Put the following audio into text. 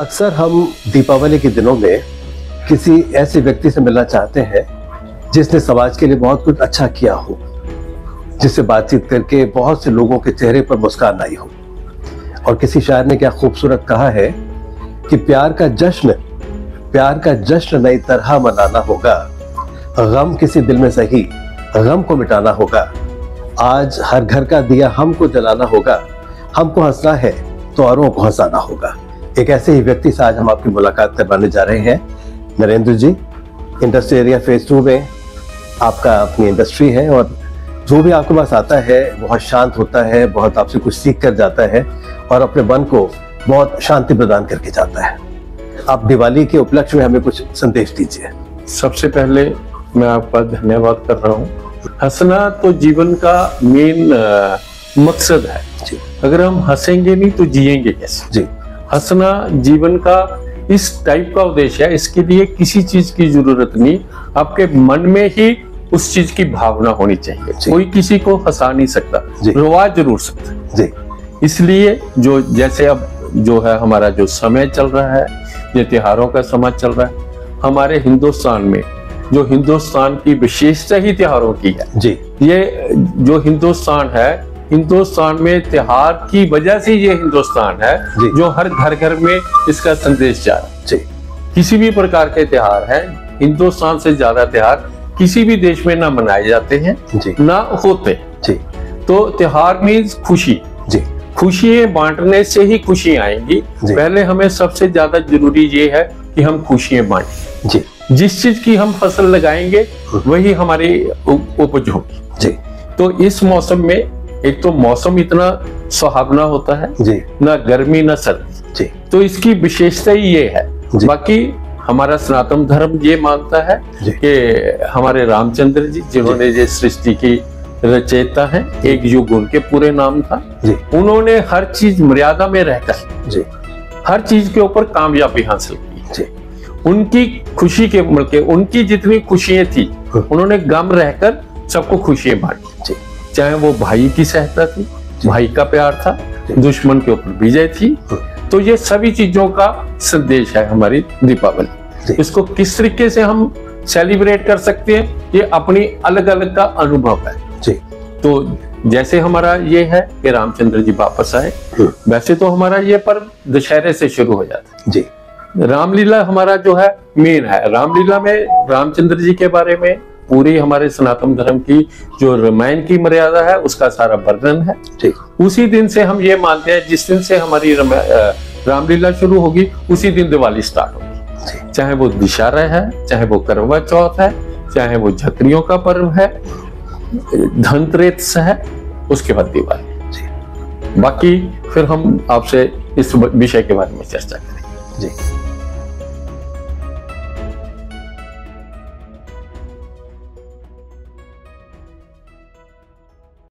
अक्सर हम दीपावली के दिनों में किसी ऐसे व्यक्ति से मिलना चाहते हैं, जिसने समाज के लिए बहुत कुछ अच्छा किया हो, जिससे बातचीत करके बहुत से लोगों के चेहरे पर मुस्कान आई हो। और किसी शायर ने क्या खूबसूरत कहा है कि प्यार का जश्न, प्यार का जश्न नई तरह मनाना होगा। गम किसी दिल में सही, गम को मिटाना होगा। आज हर घर का दिया हमको जलाना होगा। हमको हंसना है तो औरों को हंसाना होगा। एक ऐसे ही व्यक्ति से आज हम आपकी मुलाकात करवाने जा रहे हैं। Narendra ji industry area phase two में आपका अपनी इंडस्ट्री है और जो भी आपके पास आता है बहुत शांत होता है बहुत आपसे कुछ सीख कर जाता है और अपने मन को बहुत शांति प्रदान करके जाता है। आप दिवाली के उपलक्ष्य में हमें कुछ संदेश दीजिए। सबसे पहले मैं आपका धन्यवाद कर रहा हूँ। हंसना तो जीवन का मेन मकसद है। जी। अगर हम हंसेंगे नहीं तो जिएँगे कैसे? जी। हंसना जीवन का इस टाइप का उद्देश्य है इसके लिए किसी चीज़ की ज़रूरत नहीं। आपके मन में ही उस चीज़ की भावना होनी चाहिए। कोई किसी को हंसा नहीं सकता। रोवा ज़रूर सकता जी। इसलिए जो जैसे अब जो है हमारा जो समय चल रहा है ये त्योहारों का समय चल रहा है हमारे हिंदुस्तान में जो हिंदुस्तान की विशेषता ही त्योहारों की है। जी। ये जो हिंदुस्तान है हिंदुस्तान में त्योहार की वजह से ये हिंदुस्तान है जो। हर घर घर में इसका संदेश जा रहा है। जी। किसी भी प्रकार के त्योहार है हिंदुस्तान से ज़्यादा त्योहार किसी भी देश में ना मनाए जाते हैं ना होते। जी। तो त्योहार मीन्स खुशी। जी। खुशियाँ बांटने से ही खुशी आएँगी। पहले हमें सबसे ज़्यादा ज़रूरी ये है कि हम खुशियाँ बांटें। जी। जिस चीज़ की हम फ़सल लगाएँगे वही हमारी उपज होगी। जी। तो इस मौसम में एक तो मौसम इतना सुहावना होता है जी। ना गर्मी ना सर्दी। जी। तो इसकी विशेषता ही ये है। बाकी हमारा सनातन धर्म ये मानता है कि हमारे रामचंद्र जी जिन्होंने ये सृष्टि की रचयिता है एक युग उनके पूरे नाम था। जी। उन्होंने हर चीज़ मर्यादा में रहकर जी। हर चीज़ के ऊपर कामयाबी हासिल की। जी। उनकी खुशी के बल्कि उनकी जितनी खुशियाँ थी उन्होंने गम रहकर सबको खुशियाँ बांटी। जी। चाहे वो भाई की सहायता थी भाई का प्यार था दुश्मन के ऊपर विजय थी। तो ये सभी चीज़ों का संदेश है हमारी दीपावली। इसको किस तरीके से हम सेलिब्रेट कर सकते हैं ये अपनी अलग अलग का अनुभव है। जी। तो जैसे हमारा ये है कि रामचंद्र जी वापस आए वैसे तो हमारा ये पर्व दशहरे से शुरू हो जाता है। जी। रामलीला हमारा जो है मेन है। रामलीला में रामचंद्र जी के बारे में पूरी हमारे सनातन धर्म की जो रामायण की मर्यादा है उसका सारा वर्णन है। ठीक। उसी दिन से हम ये मानते हैं जिस दिन से हमारी रामलीला शुरू होगी उसी दिन दिवाली स्टार्ट होगी। चाहे वो दिशारा है चाहे वो करवा चौथ है चाहे वो झकरियों का पर्व है धनतेरस है उसके बाद दिवाली। बाकी फिर हम आपसे इस विषय के बारे में चर्चा करेंगे। जी।